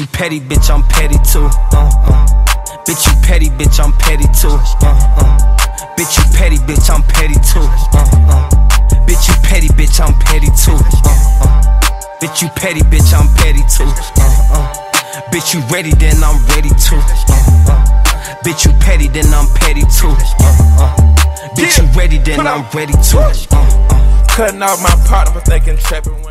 You petty, bitch, I'm petty too. Uh, uh. Bitch, you petty, bitch, I'm petty too. Uh, uh. Bitch, you petty, bitch, I'm petty too. Uh, uh. Bitch, you petty, bitch, I'm petty too. Uh, uh. Bitch, you petty, bitch, I'm petty too. Uh, uh. Bitch, you ready, then I'm ready too. Uh, uh. Bitch, you petty, then I'm petty too. Uh, uh. Bitch, you ready, then I'm ready too. Uh, uh. Cutting off my partner for thinking trapping.